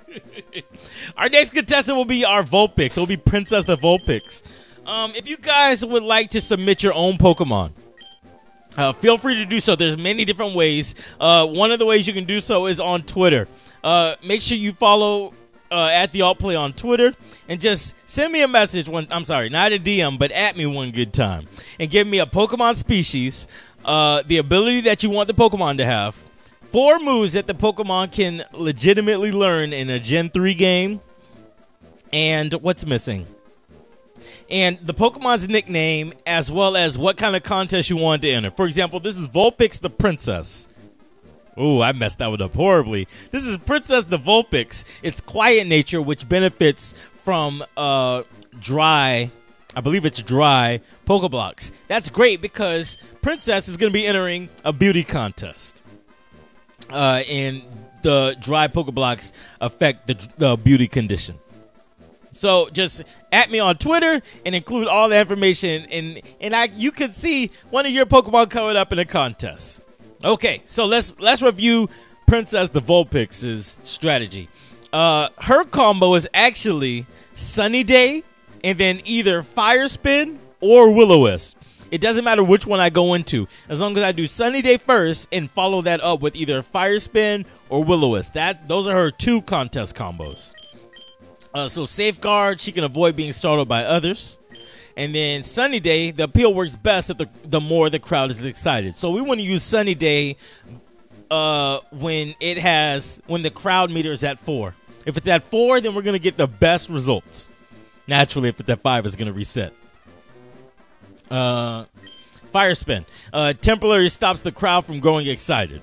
our next contestant will be our Vulpix. It will be Princess the Vulpix. Um, if you guys would like to submit your own Pokemon, uh, feel free to do so. There's many different ways. Uh, one of the ways you can do so is on Twitter. Uh, make sure you follow uh, at the Alt Play on Twitter and just send me a message. One, I'm sorry, not a DM, but at me one good time, and give me a Pokemon species, uh, the ability that you want the Pokemon to have, four moves that the Pokemon can legitimately learn in a Gen three game, and what's missing and the Pokemon's nickname, as well as what kind of contest you want to enter. For example, this is Vulpix the Princess. Ooh, I messed that one up horribly. This is Princess the Vulpix. It's quiet nature, which benefits from uh, dry, I believe it's dry Pokeblocks. That's great because Princess is going to be entering a beauty contest. Uh, and the dry Pokeblocks affect the, the beauty condition. So just at me on Twitter and include all the information, and and I you can see one of your Pokemon coming up in a contest. Okay, so let's let's review Princess the Vulpix's strategy. Uh, her combo is actually Sunny Day and then either Fire Spin or Will-O-Wisp. It doesn't matter which one I go into, as long as I do Sunny Day first and follow that up with either Fire Spin or Will-O-Wisp. That those are her two contest combos. Uh, so safeguard, she can avoid being startled by others. And then sunny day, the appeal works best if the the more the crowd is excited. So we want to use sunny day uh, when it has when the crowd meter is at four. If it's at four, then we're gonna get the best results. Naturally, if it's at five, it's gonna reset. Uh, fire spin. Uh, stops the crowd from growing excited.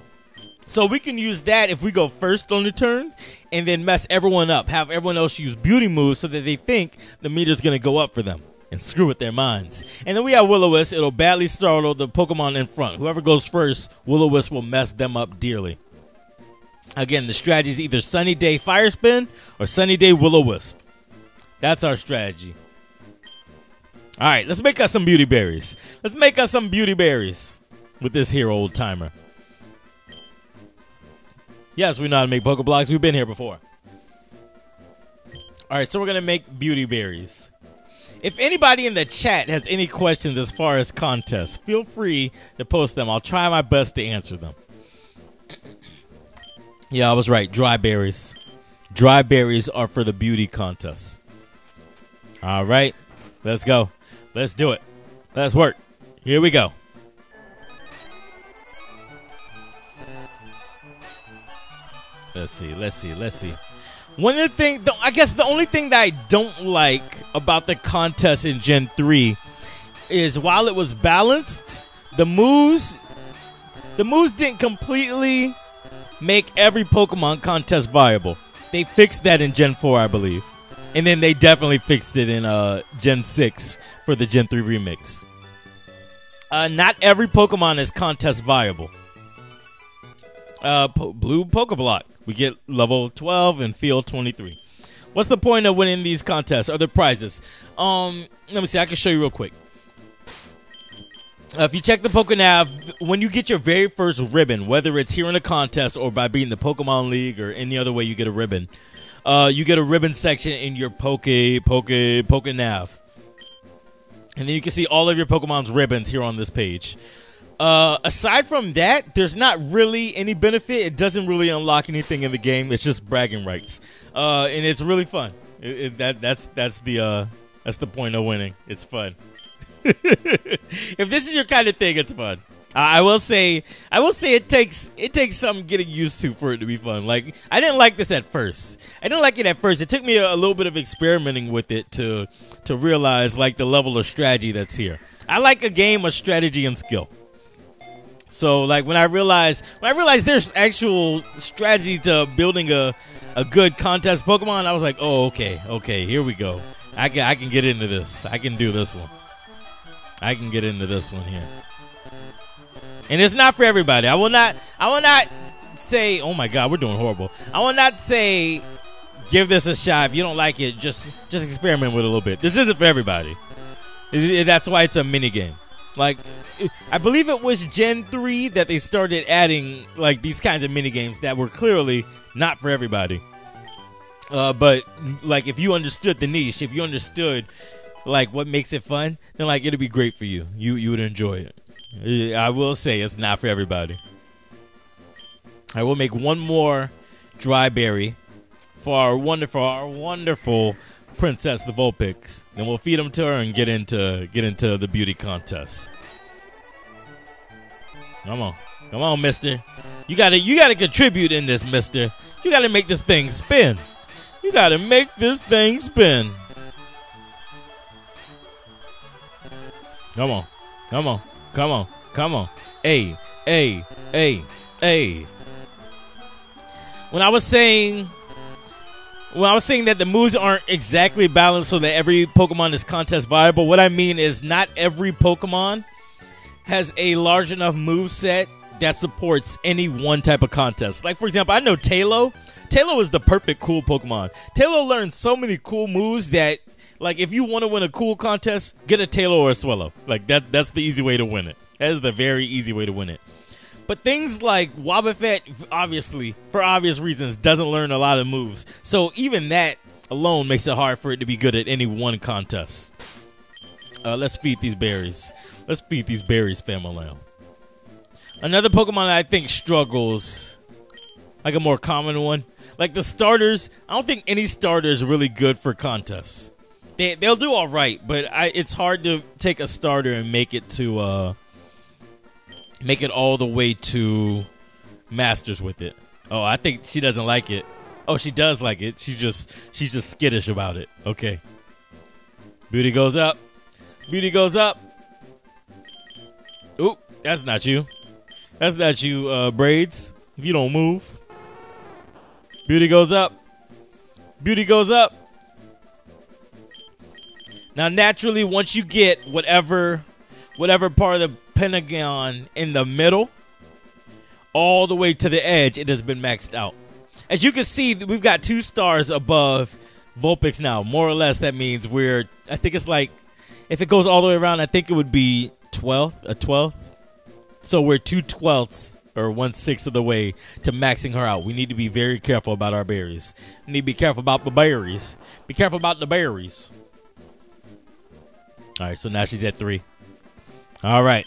So we can use that if we go first on the turn and then mess everyone up. Have everyone else use beauty moves so that they think the meter's going to go up for them and screw with their minds. And then we have Will-O-Wisp. It'll badly startle the Pokemon in front. Whoever goes first, Will-O-Wisp will mess them up dearly. Again, the strategy is either Sunny Day Fire Spin or Sunny Day Will-O-Wisp. That's our strategy. All right, let's make us some beauty berries. Let's make us some beauty berries with this here old timer. Yes, we know how to make Pokeblocks. We've been here before. All right, so we're gonna make beauty berries. If anybody in the chat has any questions as far as contests, feel free to post them. I'll try my best to answer them. Yeah, I was right. Dry berries. Dry berries are for the beauty contest. All right, let's go. Let's do it. Let's work. Here we go. Let's see. Let's see. Let's see. One of the things, I guess, the only thing that I don't like about the contest in Gen three is while it was balanced, the moves, the moves didn't completely make every Pokemon contest viable. They fixed that in Gen four, I believe, and then they definitely fixed it in uh, Gen six for the Gen three remix. Uh, not every Pokemon is contest viable. Uh, po- blue Pokeblock. We get level 12 and field 23. What's the point of winning these contests? Are there prizes? Um, let me see. I can show you real quick. Uh, if you check the Pokenav, when you get your very first ribbon, whether it's here in a contest or by beating the Pokemon League or any other way you get a ribbon, uh, you get a ribbon section in your Poke Poke Pokenav, and then you can see all of your Pokemon's ribbons here on this page. Uh, aside from that, there's not really any benefit. It doesn't really unlock anything in the game. It's just bragging rights, uh, and it's really fun. It, it, that that's that's the uh, that's the point of winning. It's fun. if this is your kind of thing, it's fun. I, will say, I will say, it takes it takes some getting used to for it to be fun. Like I didn't like this at first. I didn't like it at first. It took me a, a little bit of experimenting with it to to realize like the level of strategy that's here. I like a game of strategy and skill. So like when I realized when I realized there's actual strategy to building a a good contest Pokemon, I was like, oh okay, okay, here we go. I can I can get into this. I can do this one. I can get into this one here. And it's not for everybody. I will not I will not say, oh my god, we're doing horrible. I will not say give this a shot. If you don't like it, just just experiment with it a little bit. This isn't for everybody. That's why it's a mini game. Like, I believe it was Gen 3 that they started adding, like, these kinds of mini games that were clearly not for everybody. Uh, but like if you understood the niche, if you understood like what makes it fun, then like it'd be great for you. You you would enjoy it. I will say it's not for everybody. I will make one more dry berry for our wonderful our wonderful princess the Vulpix. Then we'll feed them to her and get into get into the beauty contest. Come on. Come on, mister. You gotta you gotta contribute in this, mister. You gotta make this thing spin. You gotta make this thing spin. Come on. Come on. Come on. Come on. Hey, hey, hey, hey. When I was saying when I was saying that the moves aren't exactly balanced so that every Pokemon is contest viable, what I mean is not every Pokemon has a large enough move set that supports any one type of contest. Like for example, I know Taillow. Taillow is the perfect cool Pokemon. Taillow learns so many cool moves that like if you want to win a cool contest, get a Taillow or a Swellow. Like that that's the easy way to win it. That is the very easy way to win it. But things like Wobbuffet, obviously, for obvious reasons, doesn't learn a lot of moves. So even that alone makes it hard for it to be good at any one contest. Uh, let's feed these berries. Let's feed these berries, family. Another Pokemon that I think struggles, like a more common one, like the starters. I don't think any starter is really good for contests. They they'll do all right, but I, it's hard to take a starter and make it to uh, make it all the way to masters with it. Oh, I think she doesn't like it. Oh, she does like it. She just she's just skittish about it. Okay. Beauty goes up. Beauty goes up. Oop, that's not you. That's not you, uh, braids. If you don't move. Beauty goes up. Beauty goes up. Now naturally once you get whatever whatever part of the pentagon in the middle, all the way to the edge, it has been maxed out. As you can see, we've got two stars above Vulpix now. More or less, that means we're. I think it's like, if it goes all the way around, I think it would be 12th, a 12th. So we're two twelfths or one sixth of the way to maxing her out. We need to be very careful about our berries. We need to be careful about the berries. Be careful about the berries. All right, so now she's at three. All right.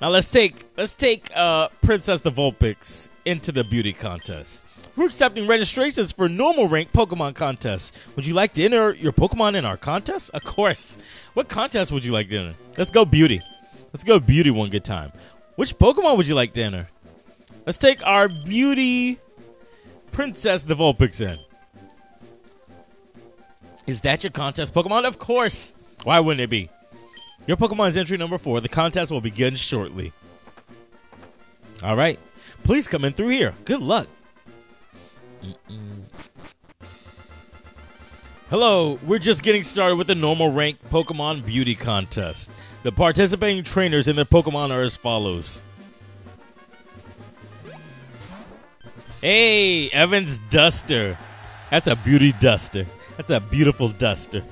Now let's take let's take uh, Princess the Vulpix into the beauty contest. We're accepting registrations for normal rank Pokemon contests. Would you like to enter your Pokemon in our contest? Of course. What contest would you like to enter? Let's go beauty. Let's go beauty one good time. Which Pokemon would you like to enter? Let's take our beauty Princess the Vulpix in. Is that your contest Pokemon? Of course. Why wouldn't it be? Your Pokemon is entry number four. The contest will begin shortly. All right. Please come in through here. Good luck. Mm-mm. Hello, we're just getting started with the normal rank Pokemon Beauty Contest. The participating trainers and their Pokemon are as follows. Hey, Evans Duster. That's a beauty duster. That's a beautiful duster.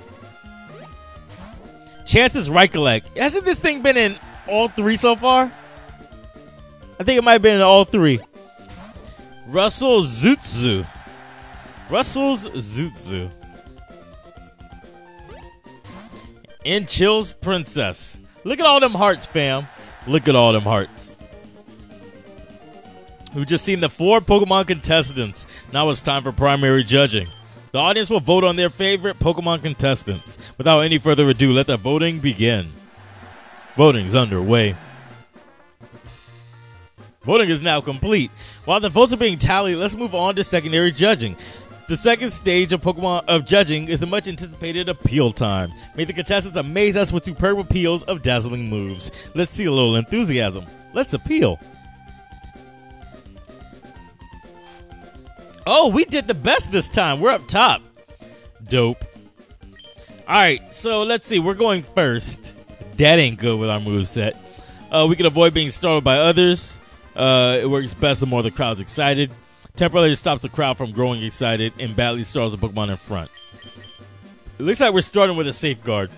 Chances Recollect. Hasn't this thing been in all three so far? I think it might have been in all three. Russell Zutzu. Russell's Zutzu. And Chill's Princess. Look at all them hearts, fam. Look at all them hearts. We've just seen the four Pokemon contestants. Now it's time for primary judging. The audience will vote on their favorite Pokemon contestants. Without any further ado, let the voting begin. Voting's underway. Voting is now complete. While the votes are being tallied, let's move on to secondary judging. The second stage of Pokemon of judging is the much anticipated appeal time. May the contestants amaze us with superb appeals of dazzling moves. Let's see a little enthusiasm. Let's appeal. Oh, we did the best this time. We're up top. Dope. All right, so let's see. We're going first. That ain't good with our move set. Uh, we can avoid being startled by others. Uh, it works best the more the crowd's excited. Temporarily stops the crowd from growing excited and badly startles the Pokemon in front. It looks like we're starting with a safeguard.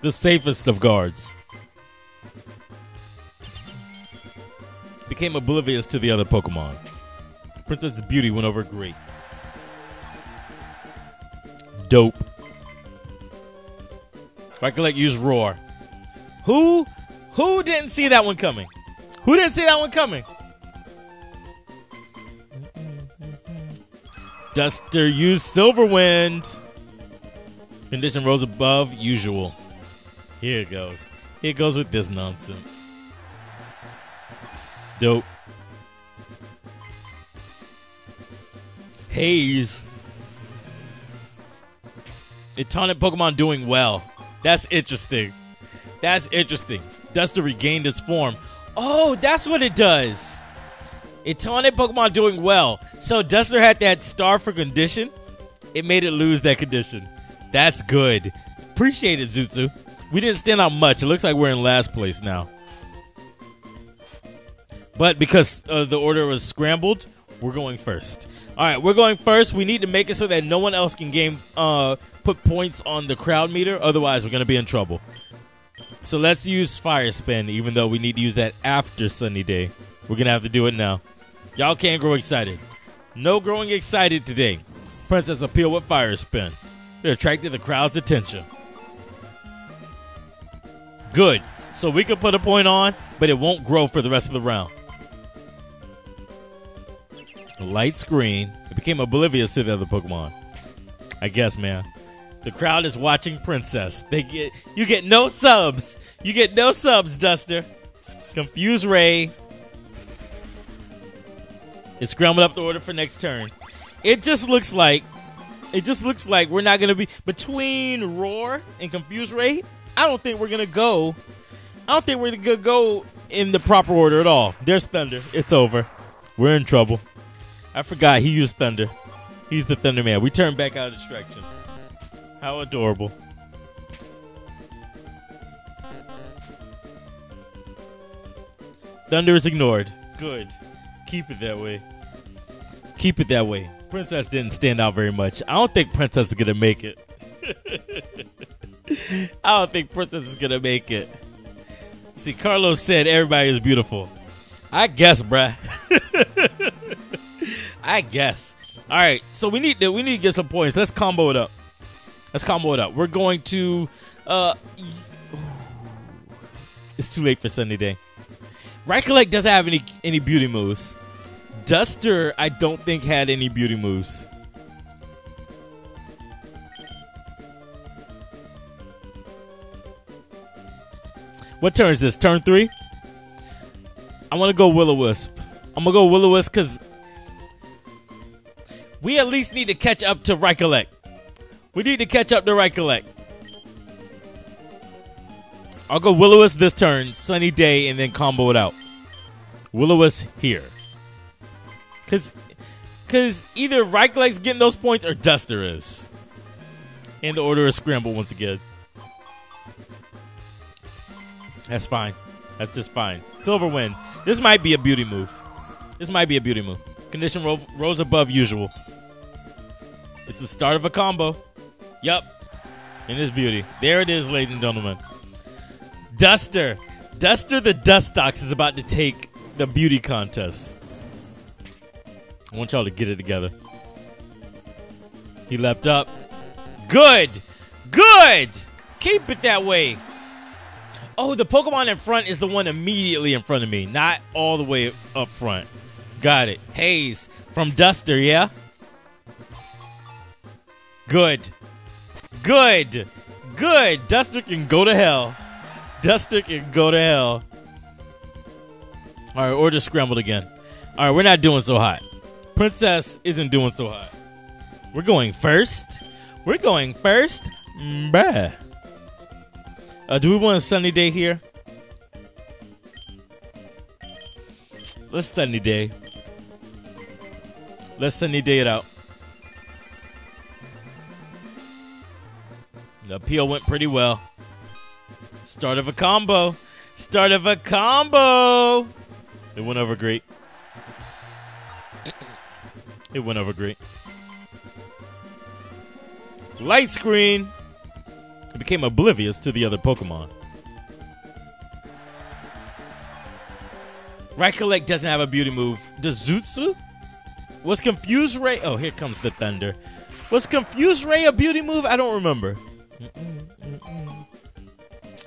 The safest of guards. Became oblivious to the other Pokemon. Princess Beauty went over great. Dope. Recollect use roar. Who who didn't see that one coming? Who didn't see that one coming? Duster used Silverwind. Condition rose above usual. Here it goes. Here it goes with this nonsense. Dope. A taunted Pokemon doing well. That's interesting. That's interesting. Duster regained its form. Oh, that's what it does. Taunted Pokemon doing well. So Duster had that star for condition. It made it lose that condition. That's good. Appreciate it, Zutsu. We didn't stand out much. It looks like we're in last place now. But because uh, the order was scrambled, we're going first. All right, we're going first. We need to make it so that no one else can game uh, put points on the crowd meter. Otherwise, we're to be in trouble. So let's use Fire Spin, even though we need to use that after Sunny Day. We're to have to do it now. Y'all can't grow excited. No growing excited today. Princess appeal with Fire Spin. It attracted the crowd's attention. Good. So we can put a point on, but it won't grow for the rest of the round. Light screen. It became oblivious to the other Pokemon. I guess, man. The crowd is watching Princess. They get you get no subs. You get no subs, Duster. Confuse Ray. It's scrambled up the order for next turn. It just looks like it just looks like we're not gonna be between Roar and Confuse Ray. I don't think we're gonna go. I don't think we're gonna go in the proper order at all. There's Thunder. It's over. We're in trouble. I forgot he used Thunder. He's the Thunder Man. We turn back out of distraction. How adorable. Thunder is ignored. Good. Keep it that way. Keep it that way. Princess didn't stand out very much. I don't think Princess is gonna make it. I don't think Princess is gonna make it. See, Carlos said everybody is beautiful. I guess, bruh. I guess. All right, so we need to we need to get some points. Let's combo it up. Let's combo it up. We're going to. uh It's too late for Sunny Day. Recollect doesn't have any any beauty moves. Duster, I don't think had any beauty moves. What turn is this? Turn three. I want to go Will-O-Wisp. I'm gonna go Will-O-Wisp because we at least need to catch up to Recollect. We need to catch up to Recollect. I'll go Will-O-Wisp this turn, Sunny Day, and then combo it out. Will-O-Wisp here. Because cause either Recollect's getting those points or Duster is. And the order is scrambled once again. That's fine. That's just fine. Silver win. This might be a beauty move. This might be a beauty move. Condition ro- rose above usual. It's the start of a combo. Yup. In this beauty. There it is, ladies and gentlemen. Duster. Duster the Dustox is about to take the beauty contest. I want y'all to get it together. He leapt up. Good. Good. Keep it that way. Oh, the Pokemon in front is the one immediately in front of me, not all the way up front. Got it. Haze from Duster, yeah? Good. Good. Good. Duster can go to hell. Duster can go to hell. All right, or just scrambled again. All right, we're not doing so hot. Princess isn't doing so hot. We're going first. We're going first. Bruh. Uh, do we want a sunny day here? Let's sunny day. Let's out. The appeal went pretty well. Start of a combo. Start of a combo. It went over great. It went over great. Light screen. It became oblivious to the other Pokemon. Recollect doesn't have a beauty move. Does Zutsu? Was Confused Ray? Oh, here comes the thunder. Was Confused Ray a beauty move? I don't remember.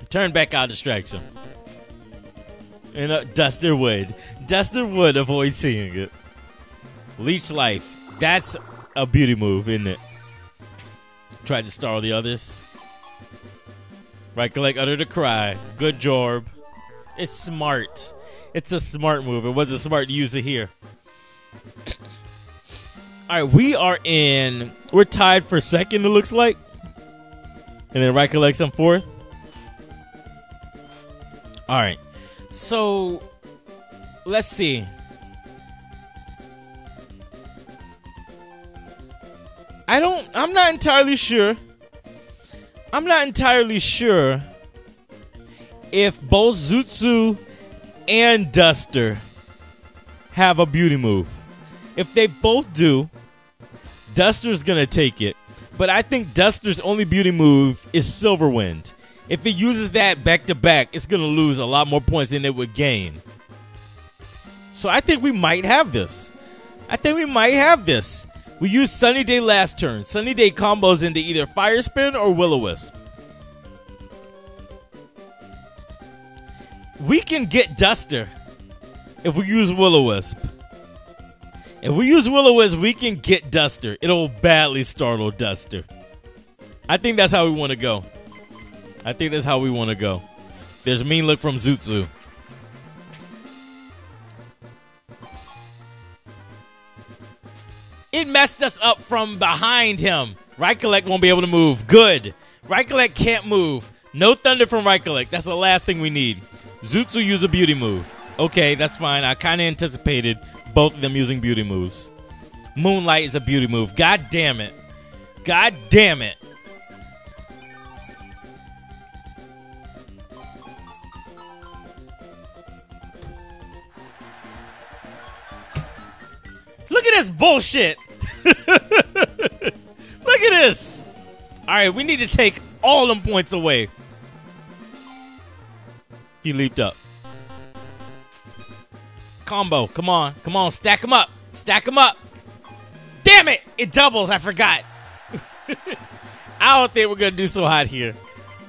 Turn back out distraction. And uh, Duster would. Duster would avoid seeing it. Leech Life. That's a beauty move, isn't it? Tried to startle the others. Recollect utter the cry. Good job. It's smart. It's a smart move. It wasn't smart to use it here. All right, we are in. We're tied for second. It looks like, and then right collects on fourth. All right, so let's see. I don't. I'm not entirely sure. I'm not entirely sure if both Zootsu and Duster have a beauty move. If they both do, Duster's gonna take it. But I think Duster's only beauty move is Silver Wind. If it uses that back to back, it's gonna lose a lot more points than it would gain. So I think we might have this. I think we might have this. We use Sunny Day last turn. Sunny Day combos into either Fire Spin or Will O Wisp. We can get Duster if we use Will O Wisp. If we use Will-O-Wisp, we can get Duster. It'll badly startle Duster. I think that's how we want to go. I think that's how we want to go. There's a mean look from Zootsu. It messed us up from behind him. Collect won't be able to move. Good. Collect can't move. No thunder from collect. That's the last thing we need. Zootsu use a beauty move. Okay, that's fine. I kind of anticipated both of them using beauty moves. Moonlight is a beauty move. God damn it. God damn it. Look at this bullshit. Look at this. All right, we need to take all them points away. He leaped up. Combo. Come on. Come on. Stack them up. Stack them up. Damn it. It doubles. I forgot. I don't think we're going to do so hot here.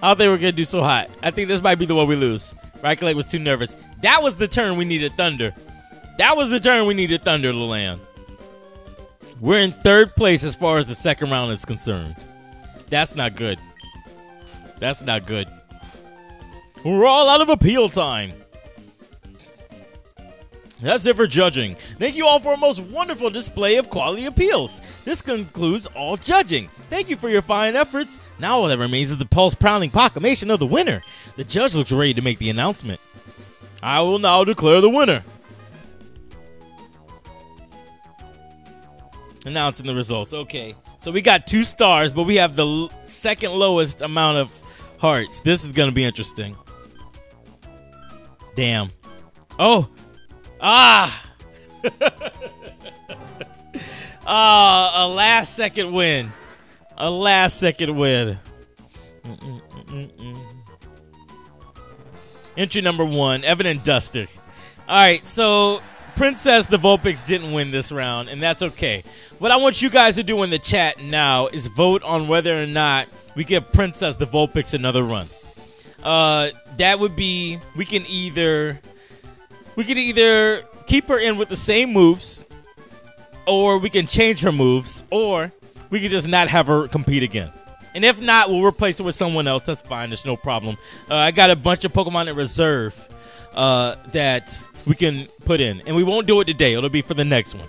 I don't think we're going to do so hot. I think this might be the one we lose. Raikkonen was too nervous. That was the turn we needed Thunder. That was the turn we needed Thunder to land. We're in third place as far as the second round is concerned. That's not good. That's not good. We're all out of appeal time. That's it for judging. Thank you all for a most wonderful display of quality appeals. This concludes all judging. Thank you for your fine efforts. Now all that remains is the pulse pounding proclamation of the winner. The judge looks ready to make the announcement. I will now declare the winner. Announcing the results. Okay. So we got two stars, but we have the l- second lowest amount of hearts. This is going to be interesting. Damn. Oh. Ah. Ah, a last second win. A last second win. Mm-mm-mm-mm. Entry number one, Evan and Duster. All right, so Princess the Vulpix didn't win this round, and that's okay. What I want you guys to do in the chat now is vote on whether or not we give Princess the Vulpix another run. Uh, that would be we can either we can either keep her in with the same moves, or we can change her moves, or we can just not have her compete again. And if not, we'll replace her with someone else. That's fine. There's no problem. Uh, I got a bunch of Pokemon in reserve uh, that we can put in, and we won't do it today. It'll be for the next one.